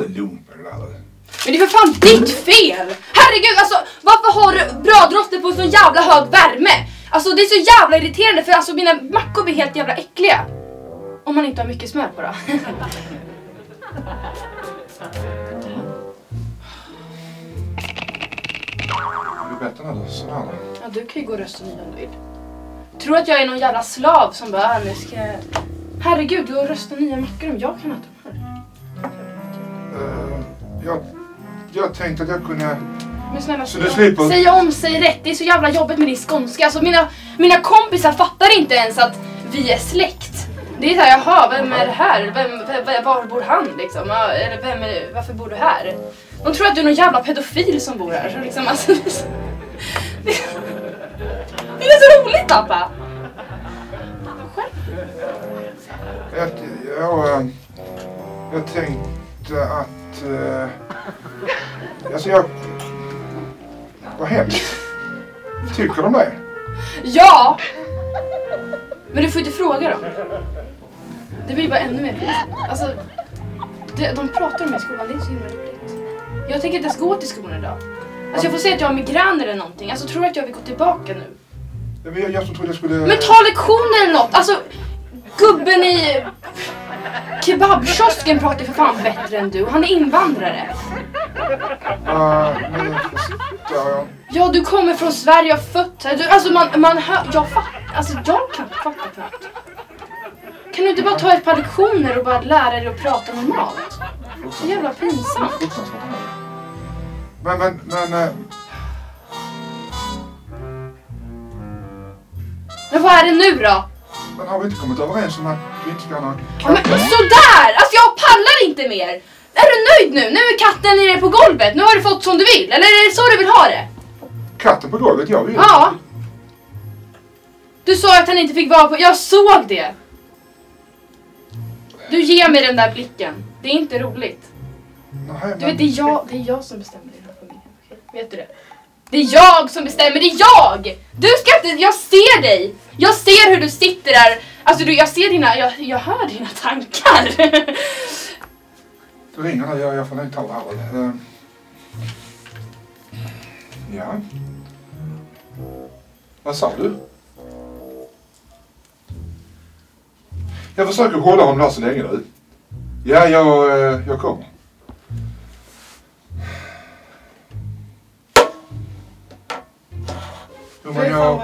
med det där. Men det är för fan ditt fel! Herregud alltså varför har du brödroster på sån jävla hög värme? Alltså det är så jävla irriterande för alltså mina mackor blir helt jävla äckliga. Om man inte har mycket smör på då. Är det bättre när du sådär? ja du kan ju gå och rösta nya om du vill. Tror att jag är någon jävla slav som bara "Ah, nu ska. Herregud, du har röstat nya mackor om jag kan äta. Uh, jag, jag tänkte att jag kunde... Men snälla, Så du slipper- säg om, säg rätt. Det är så jävla jobbigt med din skånska. Alltså mina, mina kompisar fattar inte ens att vi är släkt. Det är såhär, jaha, vem är det här? Vem, vem, var bor han liksom? Eller vem är, varför bor du här? De tror att du är någon jävla pedofil som bor här. Så liksom, alltså, det, är så, det, det är så roligt pappa! Jag, jag, eh, jag tänkte att... Uh, alltså jag... Vad hemskt. Tycker de det? Ja! Men du får inte fråga dem. Det blir bara ännu mer pinsamt. Alltså, det, de pratar om det i skolan, det är så himla roligt. Jag tänker inte ens gå till skolan idag. Alltså jag får säga att jag har migrän eller någonting. Alltså tror du att jag vill gå tillbaka nu? Ja, men Jag, jag som trodde jag skulle... Men ta lektioner eller något! Alltså, gubben i kebabkiosken pratar för fan bättre än du. Han är invandrare. Uh, men, ja, Ja, du kommer från Sverige och född här. Du, alltså man, man hör, jag fattar, alltså jag kan fatta knappt. Kan du inte bara ta ett par lektioner och bara lära dig att prata normalt? Så jävla pinsamt. fruktansvärt. Men, men, men... eh, Men vad är det nu då? Men har vi inte kommit överens om att vi inte ska ha några Ja, men sådär! Alltså jag pallar inte mer! Är du nöjd nu? Nu är katten nere på golvet. Nu har du fått som du vill. Eller är det så du vill ha det? Katten på golvet, jag vill. Ja. Du sa att han inte fick vara på... Jag såg det! Du ger mig den där blicken. Det är inte roligt. Nej, Du men, vet, det är jag, det är jag som bestämmer i den här familjen. Vet du det? Det är jag som bestämmer, det är jag! Du ska inte, jag ser dig! Jag ser hur du sitter där. Alltså du, jag ser dina, jag, jag hör dina tankar. Du ringer nu, jag, jag får nog ta det här. Ja. Vad sa du? Jag försöker hålla honom där så länge nu. Ja, jag, eh, jag kommer. Jo, men jag...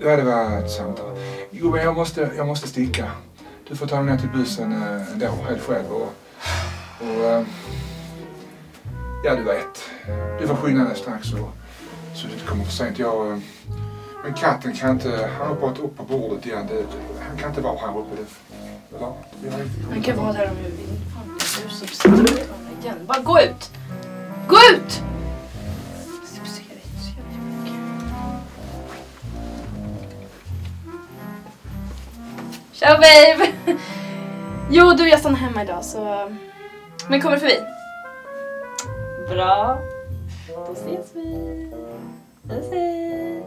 Ja, det var ett samtal. Jo, men jag måste, jag måste sticka. Du får ta dig ner till bussen eh, ändå, helt själv. Och, och, eh, ja, du vet. Du får skynda dig strax och, så du inte kommer för sent. Jag, eh, men katten kan inte... Han har hoppat upp på bordet igen. Det, han kan inte vara här uppe. Det, eller? Han kan vara där om du vill. Fan, du som sitter igen. Bara gå ut! Gå ut! Tja babe! Jo du, jag stannar hemma idag så... Men kommer förbi? Bra. Då ses vi. Puss hej.